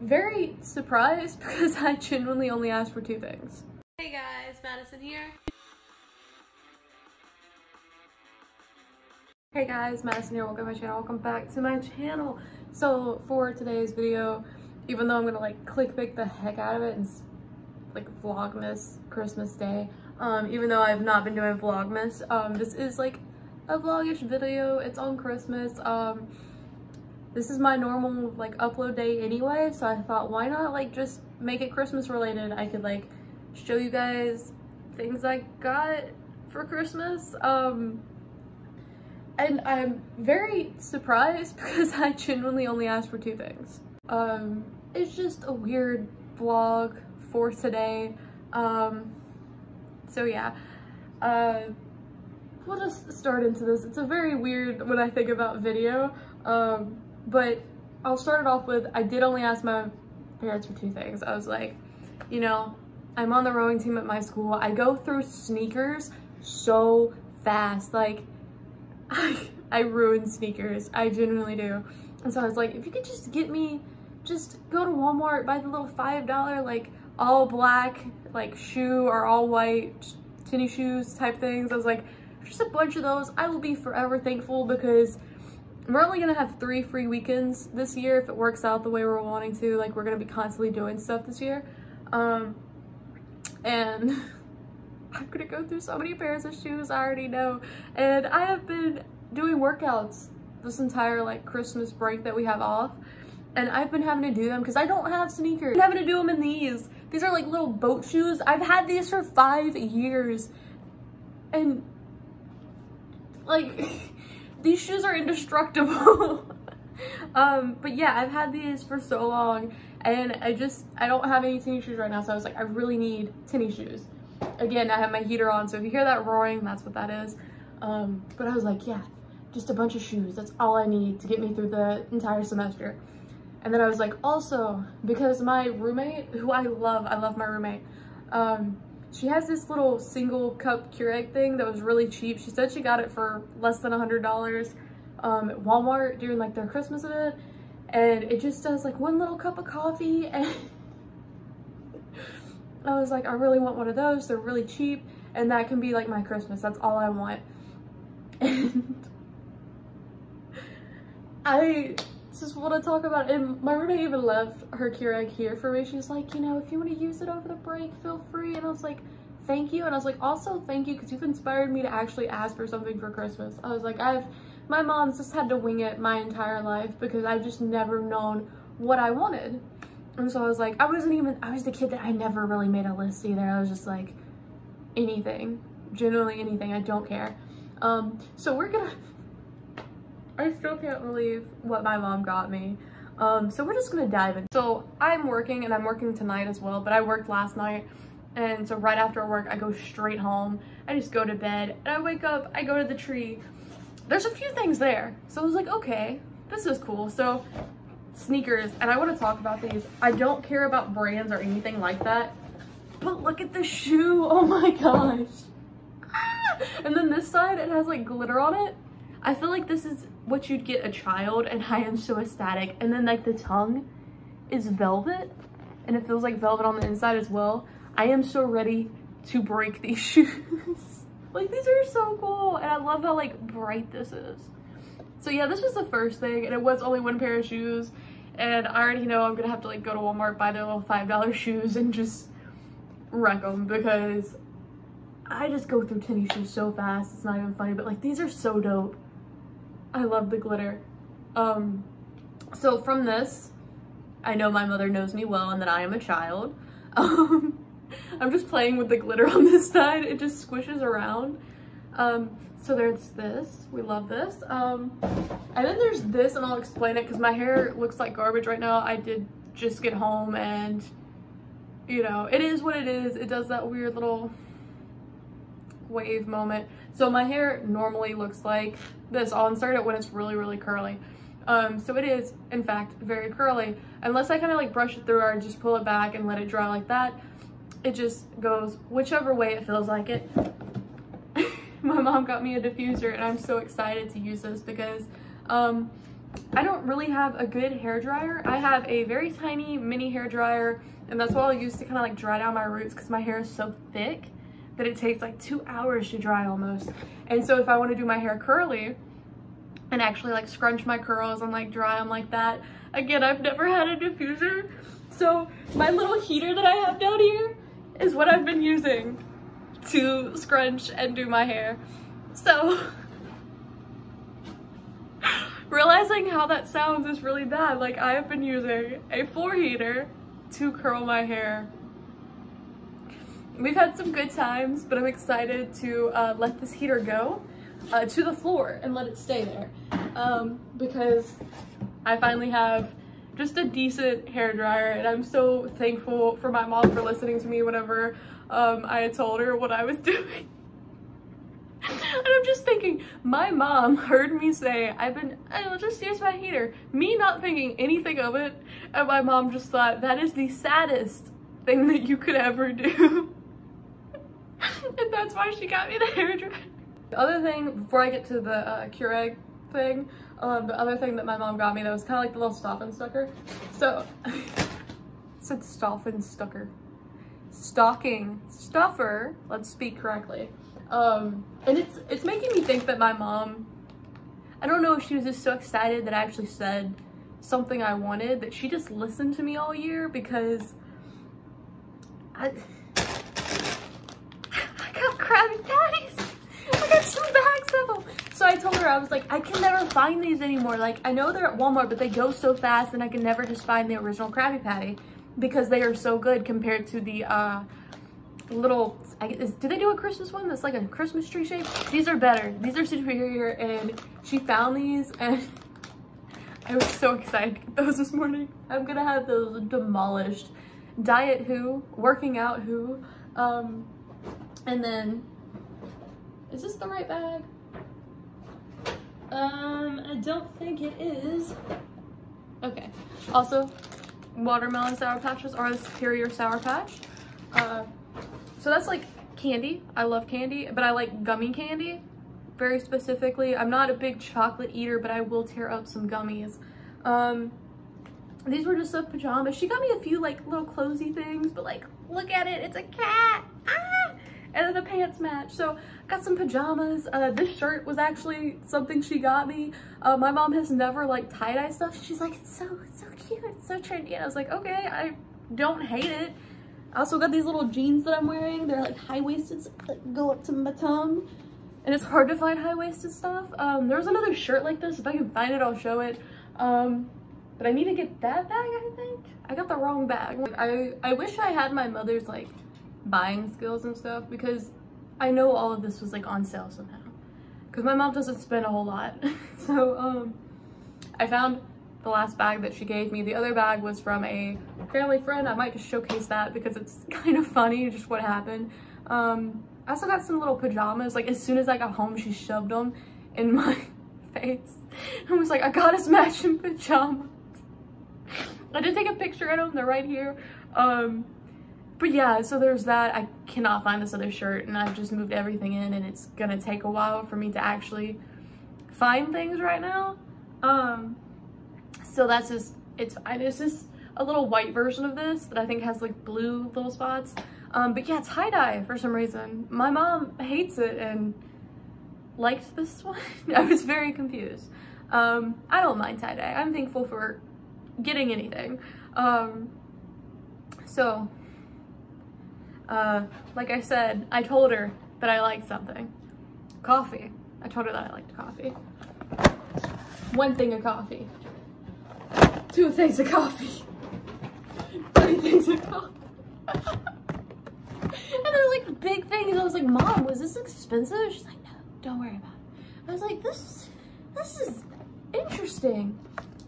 very surprised because I genuinely only asked for two things. Hey guys, Madison here. Hey guys, Madison here, welcome to my channel, welcome back to my channel. So for today's video, even though I'm gonna like clickbait the heck out of it and like vlogmas Christmas day, um, even though I've not been doing vlogmas, um, this is like a vlogish video, it's on Christmas, um, this is my normal like upload day anyway, so I thought why not like just make it Christmas related, I could like show you guys things I got for Christmas, um, and I'm very surprised because I genuinely only asked for two things. Um, it's just a weird vlog for today. Um, so yeah, uh, we'll just start into this. It's a very weird when I think about video, um, but I'll start it off with, I did only ask my parents for two things. I was like, you know, I'm on the rowing team at my school. I go through sneakers so fast. Like, I, I ruin sneakers. I genuinely do. And so I was like, if you could just get me, just go to Walmart, buy the little $5 like all black like shoe or all white tennis shoes type things. I was like, just a bunch of those. I will be forever thankful because we're only gonna have three free weekends this year if it works out the way we're wanting to. Like we're gonna be constantly doing stuff this year. Um, and I'm gonna go through so many pairs of shoes I already know. And I have been doing workouts this entire like Christmas break that we have off. And I've been having to do them because I don't have sneakers. I'm having to do them in these. These are like little boat shoes. I've had these for five years. And like, these shoes are indestructible. um, but yeah, I've had these for so long and I just, I don't have any tennis shoes right now. So I was like, I really need tennis shoes again, I have my heater on, so if you hear that roaring, that's what that is. Um, but I was like, yeah, just a bunch of shoes. That's all I need to get me through the entire semester. And then I was like, also, because my roommate, who I love, I love my roommate, um, she has this little single cup Keurig thing that was really cheap. She said she got it for less than a $100 um, at Walmart during like their Christmas event. And it just does like one little cup of coffee and I was like, I really want one of those. They're really cheap and that can be like my Christmas. That's all I want. And I just want to talk about it. And my roommate even left her Keurig here for me. She's like, you know, if you want to use it over the break, feel free. And I was like, thank you. And I was like, also thank you because you've inspired me to actually ask for something for Christmas. I was like, I've, my mom's just had to wing it my entire life because I've just never known what I wanted. And so I was like, I wasn't even, I was the kid that I never really made a list either. I was just like, anything, generally anything, I don't care. Um, so we're gonna, I still can't believe what my mom got me. Um, so we're just gonna dive in. So I'm working and I'm working tonight as well, but I worked last night. And so right after work, I go straight home. I just go to bed and I wake up, I go to the tree. There's a few things there. So I was like, okay, this is cool. So sneakers and I want to talk about these. I don't care about brands or anything like that, but look at the shoe. Oh my gosh. Ah! And then this side, it has like glitter on it. I feel like this is what you'd get a child and I am so ecstatic. And then like the tongue is velvet and it feels like velvet on the inside as well. I am so ready to break these shoes. like these are so cool. And I love how like bright this is. So yeah, this was the first thing and it was only one pair of shoes and I already know I'm gonna have to like go to Walmart, buy their little $5 shoes and just wreck them because I just go through tennis shoes so fast. It's not even funny, but like these are so dope. I love the glitter. Um, so from this, I know my mother knows me well and that I am a child. Um, I'm just playing with the glitter on this side. It just squishes around. Um, so there's this, we love this. Um, and then there's this and I'll explain it because my hair looks like garbage right now. I did just get home and you know, it is what it is. It does that weird little wave moment. So my hair normally looks like this. I'll insert it when it's really, really curly. Um, so it is, in fact, very curly. Unless I kind of like brush it through or just pull it back and let it dry like that, it just goes whichever way it feels like it my mom got me a diffuser and I'm so excited to use this because um, I don't really have a good hair dryer. I have a very tiny mini hair dryer and that's what I'll use to kind of like dry down my roots because my hair is so thick that it takes like two hours to dry almost. And so if I want to do my hair curly and actually like scrunch my curls and like dry them like that, again, I've never had a diffuser. So my little heater that I have down here is what I've been using to scrunch and do my hair. So realizing how that sounds is really bad. Like I have been using a floor heater to curl my hair. We've had some good times, but I'm excited to uh, let this heater go uh, to the floor and let it stay there um, because I finally have just a decent hair dryer and I'm so thankful for my mom for listening to me whenever um, I had told her what I was doing. and I'm just thinking, my mom heard me say, I've been, I'll just use my heater. Me not thinking anything of it. And my mom just thought, that is the saddest thing that you could ever do. that's why she got me the hair dryer. The other thing, before I get to the uh, Keurig thing, um, the other thing that my mom got me that was kind of like the little stocking stucker. So, said stocking stucker. Stocking stuffer, let's speak correctly. Um, and it's, it's making me think that my mom, I don't know if she was just so excited that I actually said something I wanted that she just listened to me all year because I, Krabby Patties. I got two bags of them. So I told her, I was like, I can never find these anymore. Like, I know they're at Walmart, but they go so fast and I can never just find the original Krabby Patty because they are so good compared to the uh, little, I guess, do they do a Christmas one that's like a Christmas tree shape? These are better. These are superior and she found these and I was so excited to get those this morning. I'm gonna have those demolished. Diet Who, Working Out Who, um, and then, is this the right bag? Um, I don't think it is. Okay. Also, watermelon Sour Patches are the superior Sour Patch. Uh, so that's like candy. I love candy, but I like gummy candy very specifically. I'm not a big chocolate eater, but I will tear up some gummies. Um, these were just some pajamas. She got me a few like little clothy things, but like, look at it, it's a cat. Ah! And then the pants match. So got some pajamas. Uh, this shirt was actually something she got me. Uh, my mom has never like tie-dye stuff. She's like, it's so, so cute, it's so trendy. And I was like, okay, I don't hate it. I also got these little jeans that I'm wearing. They're like high-waisted go up to my tongue. And it's hard to find high-waisted stuff. Um, there's another shirt like this. If I can find it, I'll show it. Um, but I need to get that bag, I think. I got the wrong bag. I, I wish I had my mother's like buying skills and stuff because I know all of this was like on sale somehow. Because my mom doesn't spend a whole lot. so um, I found the last bag that she gave me. The other bag was from a family friend. I might just showcase that because it's kind of funny just what happened. Um, I also got some little pajamas. Like as soon as I got home, she shoved them in my face. I was like, I got us matching pajamas. I did take a picture of them. They're right here. Um, but yeah, so there's that. I cannot find this other shirt and I've just moved everything in and it's gonna take a while for me to actually find things right now. Um, so that's just, it's fine. It's just a little white version of this that I think has like blue little spots. Um, but yeah, tie-dye for some reason. My mom hates it and liked this one. I was very confused. Um, I don't mind tie-dye. I'm thankful for getting anything. Um, so, uh, like I said, I told her that I liked something. Coffee. I told her that I liked coffee. One thing of coffee two things of coffee, three things of coffee. and they're like big things. I was like, Mom, was this expensive? She's like, No, don't worry about it. I was like, this, this is interesting.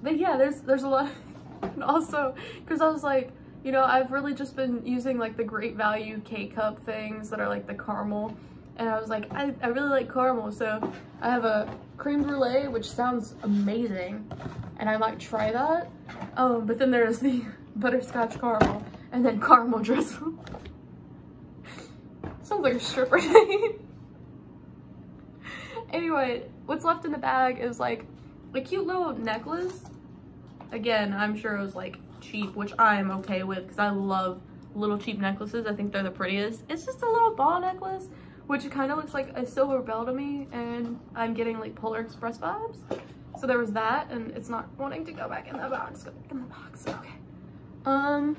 But yeah, there's there's a lot. and also, because I was like, you know, I've really just been using like the Great Value K-Cup things that are like the caramel. And I was like, I, I really like caramel. So I have a creme brulee, which sounds amazing. And I might try that. Um, but then there's the butterscotch caramel and then caramel drizzle. Sounds like a stripper name. anyway, what's left in the bag is like a cute little necklace. Again, I'm sure it was like cheap, which I am okay with because I love little cheap necklaces. I think they're the prettiest. It's just a little ball necklace, which kind of looks like a silver bell to me. And I'm getting like Polar Express vibes. So there was that and it's not wanting to go back in the box. Go back in the box. Okay. Um,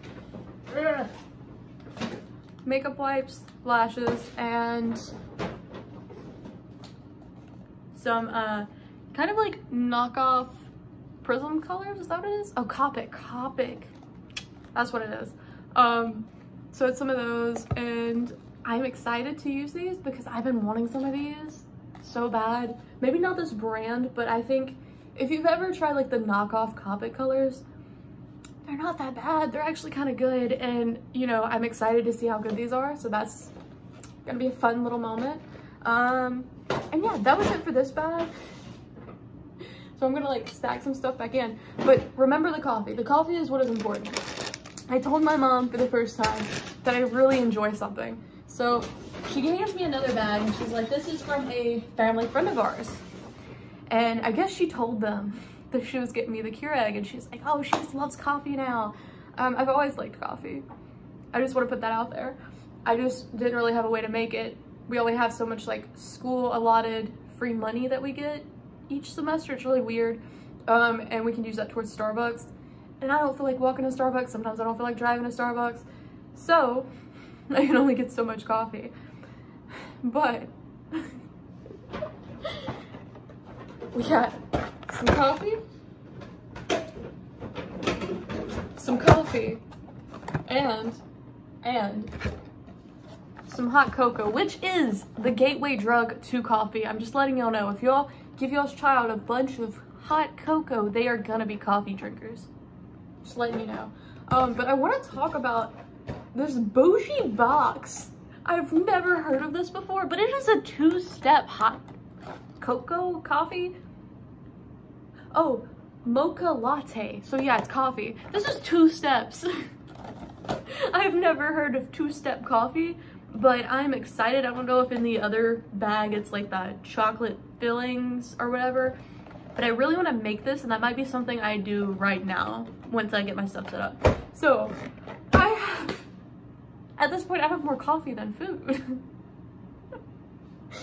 makeup wipes, lashes, and some uh, kind of like knockoff Prismacolors. Is that what it is? Oh, Copic, Copic. That's what it is. Um, so it's some of those and I'm excited to use these because I've been wanting some of these so bad. Maybe not this brand, but I think if you've ever tried like the knockoff Copic colors, they're not that bad. They're actually kind of good. And you know, I'm excited to see how good these are. So that's gonna be a fun little moment. Um, and yeah, that was it for this bag. So I'm gonna like stack some stuff back in. But remember the coffee. The coffee is what is important. I told my mom for the first time that I really enjoy something. So she hands me another bag and she's like, this is from a family friend of ours. And I guess she told them that she was getting me the Keurig and she's like, oh, she just loves coffee now. Um, I've always liked coffee. I just want to put that out there. I just didn't really have a way to make it. We only have so much like school allotted free money that we get each semester. It's really weird. Um, and we can use that towards Starbucks and I don't feel like walking to Starbucks. Sometimes I don't feel like driving to Starbucks. So I can only get so much coffee. But we got some coffee, some coffee, and, and some hot cocoa, which is the gateway drug to coffee. I'm just letting y'all know, if y'all give y'all's child a bunch of hot cocoa, they are gonna be coffee drinkers just letting you know. Um, but I want to talk about this Bougie box. I've never heard of this before, but it is a two-step hot cocoa coffee. Oh, mocha latte. So yeah, it's coffee. This is two steps. I've never heard of two-step coffee, but I'm excited. I don't know if in the other bag it's like that chocolate fillings or whatever, but I really want to make this and that might be something I do right now once I get my stuff set up. So I have, at this point, I have more coffee than food.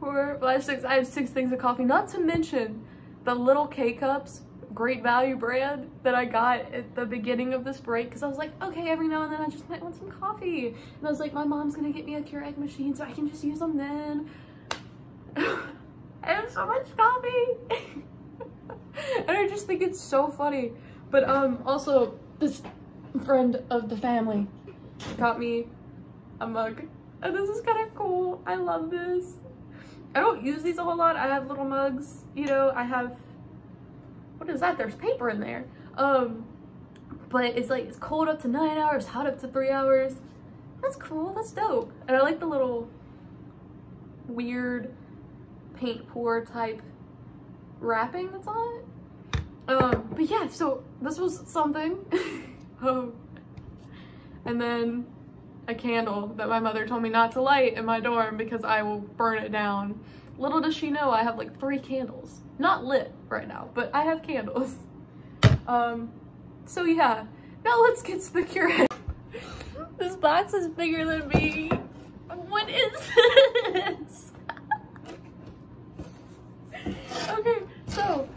Four, five, six, I have six things of coffee, not to mention the little K-Cups great value brand that I got at the beginning of this break because I was like, okay, every now and then I just might want some coffee. And I was like, my mom's gonna get me a Keurig machine so I can just use them then. I have so much coffee. and I just think it's so funny. But um, also, this friend of the family got me a mug. And this is kind of cool. I love this. I don't use these a whole lot. I have little mugs, you know, I have, what is that? There's paper in there. Um, but it's like, it's cold up to nine hours, hot up to three hours. That's cool, that's dope. And I like the little weird paint pour type wrapping that's on it. Um, but yeah, so this was something. um, and then a candle that my mother told me not to light in my dorm because I will burn it down. Little does she know I have like three candles. Not lit right now, but I have candles. Um, so yeah, now let's get to the Keurig. this box is bigger than me. What is this? Okay, so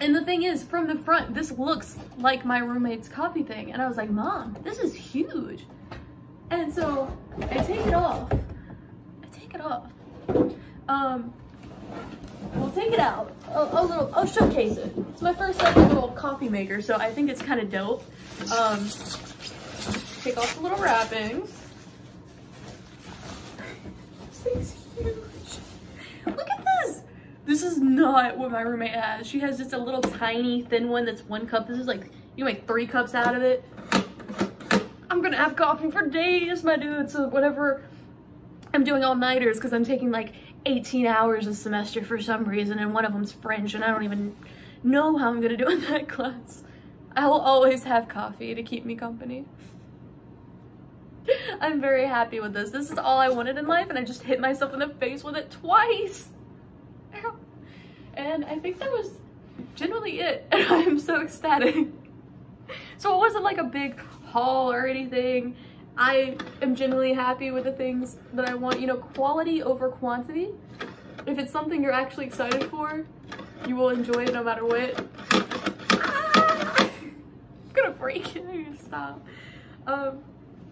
and the thing is, from the front, this looks like my roommate's coffee thing. And I was like, mom, this is huge. And so I take it off. I take it off. Um, we'll take it out. A, a little, I'll showcase it. It's my first ever little coffee maker, so I think it's kind of dope. Um, take off the little wrappings. This thing's huge. Look at this. Is not what my roommate has. She has just a little tiny thin one that's one cup. This is like, you make three cups out of it. I'm gonna have coffee for days, my dude. So whatever I'm doing all nighters because I'm taking like 18 hours a semester for some reason and one of them's French and I don't even know how I'm gonna do in that class. I will always have coffee to keep me company. I'm very happy with this. This is all I wanted in life and I just hit myself in the face with it twice. And I think that was generally it. I am so ecstatic. So it wasn't like a big haul or anything. I am genuinely happy with the things that I want, you know, quality over quantity. If it's something you're actually excited for, you will enjoy it no matter what. I'm gonna break it, I need to stop. Um,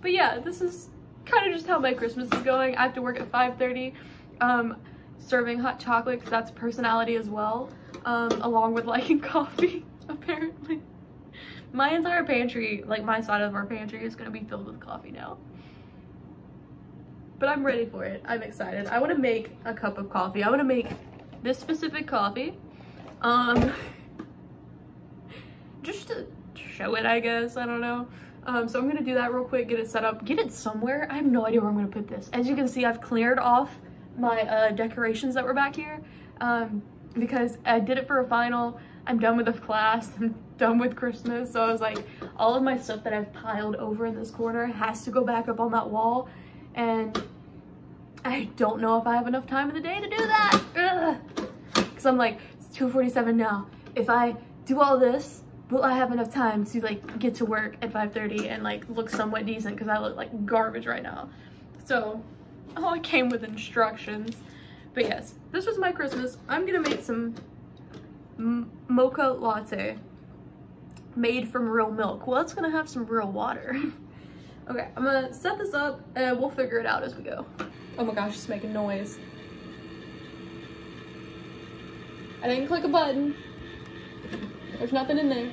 but yeah, this is kind of just how my Christmas is going. I have to work at 5.30, um, serving hot chocolate because that's personality as well, um, along with liking coffee, apparently. My entire pantry, like my side of our pantry is gonna be filled with coffee now. But I'm ready for it. I'm excited. I want to make a cup of coffee. I want to make this specific coffee. Um, just to show it, I guess. I don't know. Um, so I'm gonna do that real quick, get it set up, get it somewhere. I have no idea where I'm gonna put this. As you can see, I've cleared off my uh, decorations that were back here um, because I did it for a final. I'm done with the class, I'm done with Christmas. So I was like, all of my stuff that I've piled over in this corner has to go back up on that wall. And I don't know if I have enough time in the day to do that. Because I'm like, it's 2.47 now. If I do all this, will I have enough time to like get to work at 5.30 and like look somewhat decent because I look like garbage right now. So, oh, it came with instructions. But yes, this was my Christmas. I'm gonna make some mocha latte made from real milk. Well, it's gonna have some real water. okay, I'm gonna set this up and we'll figure it out as we go. Oh my gosh, it's making noise. I didn't click a button. There's nothing in there.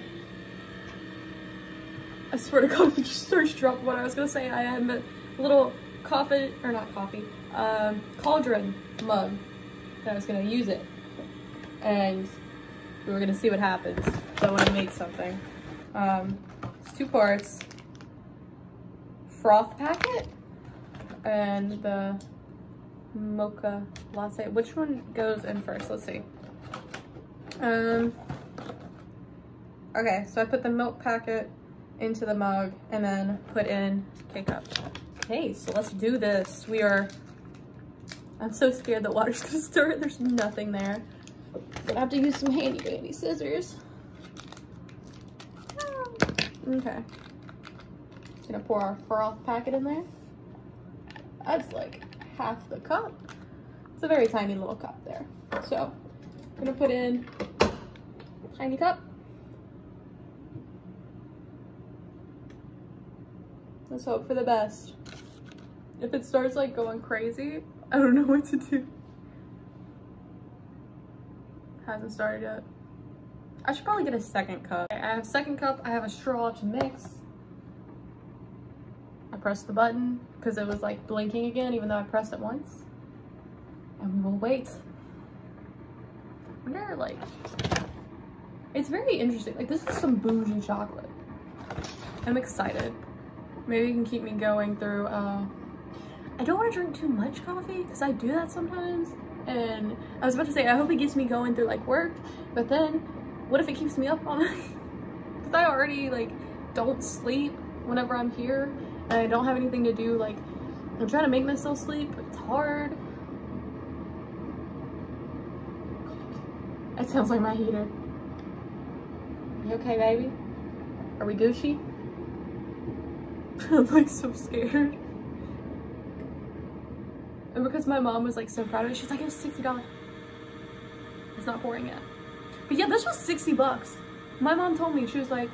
I swear to God, if you just search drop what I was gonna say. I have a little coffee, or not coffee, um, cauldron mug that I was gonna use it. And we were gonna see what happens. So I make something. Um, it's two parts. Froth packet and the mocha latte. Which one goes in first? Let's see. Um, okay, so I put the milk packet into the mug and then put in K-cup. Okay, so let's do this. We are, I'm so scared that water's gonna stir. There's nothing there. So I have to use some handy dandy scissors. Okay. Gonna pour our froth packet in there. That's like half the cup. It's a very tiny little cup there. So, I'm gonna put in tiny cup. Let's hope for the best. If it starts like going crazy, I don't know what to do. Hasn't started yet. I should probably get a second cup. I have a second cup, I have a straw to mix. I pressed the button because it was like blinking again even though I pressed it once. And we will wait. I wonder like, it's very interesting. Like this is some bougie chocolate. I'm excited. Maybe you can keep me going through, uh, I don't want to drink too much coffee because I do that sometimes. And I was about to say, I hope it gets me going through like work, but then what if it keeps me up all night? Because I already like don't sleep whenever I'm here and I don't have anything to do. Like I'm trying to make myself sleep, but it's hard. It sounds like my heater. You okay, baby? Are we Gucci? I'm like so scared. And because my mom was like so proud of it, she's like, it was $60. It's not pouring yet. But yeah, this was 60 bucks. My mom told me, she was like,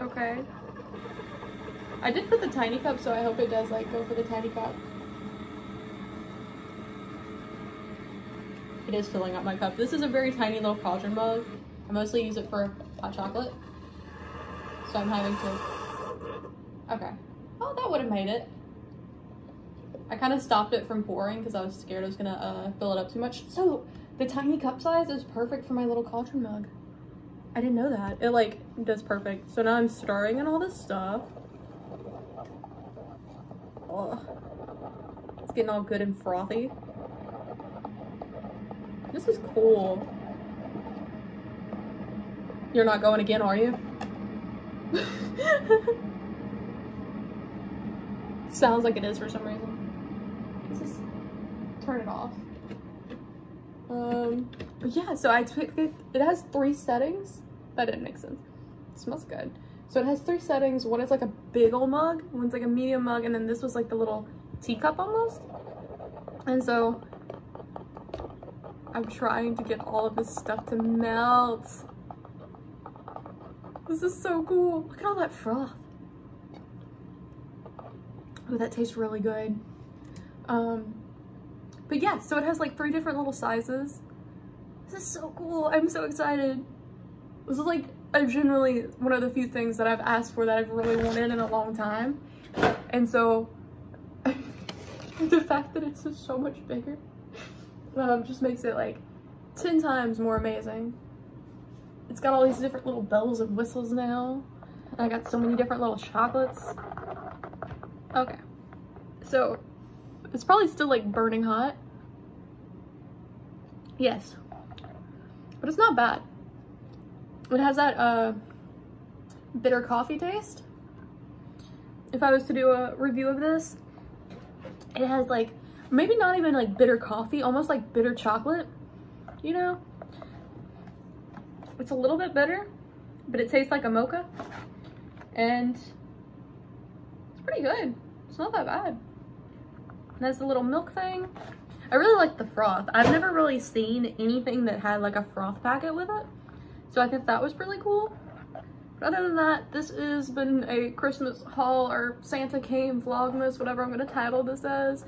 okay. I did put the tiny cup, so I hope it does like go for the tiny cup. It is filling up my cup. This is a very tiny little cauldron mug. I mostly use it for hot chocolate. So I'm having to, okay. Oh, that would have made it. I kind of stopped it from pouring because I was scared I was gonna uh, fill it up too much. So the tiny cup size is perfect for my little cauldron mug. I didn't know that. It like does perfect. So now I'm stirring in all this stuff. Oh, it's getting all good and frothy. This is cool. You're not going again, are you? Sounds like it is for some reason. Is this turn it off. Um, yeah, so I took it, it has three settings. That didn't make sense. It smells good. So it has three settings. One is like a big old mug, one's like a medium mug, and then this was like the little teacup almost. And so I'm trying to get all of this stuff to melt. This is so cool. Look at all that froth. Oh, that tastes really good. Um, but yeah, so it has like three different little sizes. This is so cool. I'm so excited. This is like a generally one of the few things that I've asked for that I've really wanted in a long time. And so the fact that it's just so much bigger um, just makes it like 10 times more amazing. It's got all these different little bells and whistles now. And I got so many different little chocolates. Okay. So, it's probably still like burning hot. Yes. But it's not bad. It has that uh, bitter coffee taste. If I was to do a review of this, it has like, maybe not even like bitter coffee, almost like bitter chocolate, you know? It's a little bit bitter, but it tastes like a mocha. And it's pretty good. It's not that bad. And there's the little milk thing. I really like the froth. I've never really seen anything that had like a froth packet with it. So I think that was really cool. But other than that, this has been a Christmas haul or Santa came vlogmas, whatever I'm gonna title this as.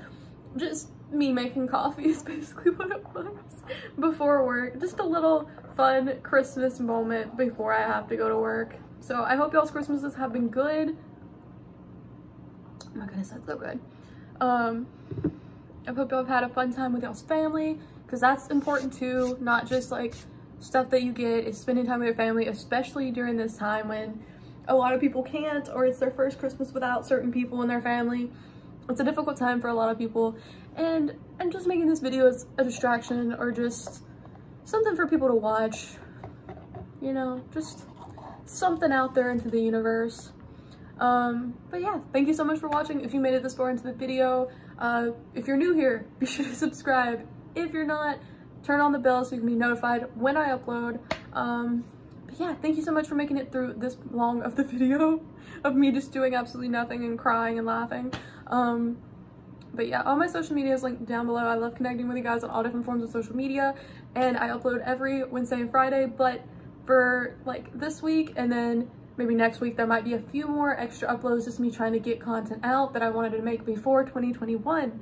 Just me making coffee is basically what it was before work. Just a little fun Christmas moment before I have to go to work. So I hope y'all's Christmases have been good. Oh my goodness, that's so good. Um, I hope y'all have had a fun time with y'all's family because that's important too. Not just like stuff that you get is spending time with your family, especially during this time when a lot of people can't or it's their first Christmas without certain people in their family. It's a difficult time for a lot of people and I'm just making this video as a distraction or just something for people to watch. You know, just something out there into the universe. Um, but yeah, thank you so much for watching. If you made it this far into the video, uh, if you're new here, be sure to subscribe. If you're not, turn on the bell so you can be notified when I upload. Um, yeah, thank you so much for making it through this long of the video of me just doing absolutely nothing and crying and laughing. Um, but yeah, all my social media is linked down below. I love connecting with you guys on all different forms of social media and I upload every Wednesday and Friday, but for like this week and then maybe next week there might be a few more extra uploads just me trying to get content out that I wanted to make before 2021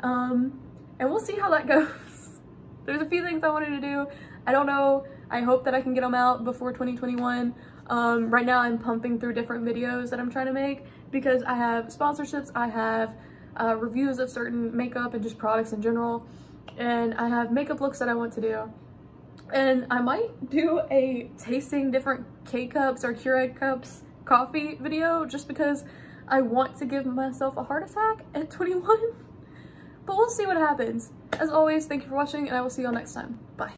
um and we'll see how that goes there's a few things I wanted to do I don't know I hope that I can get them out before 2021 um right now I'm pumping through different videos that I'm trying to make because I have sponsorships I have uh, reviews of certain makeup and just products in general and I have makeup looks that I want to do and I might do a tasting different K-Cups or Keurig cups coffee video just because I want to give myself a heart attack at 21. But we'll see what happens. As always, thank you for watching and I will see y'all next time. Bye.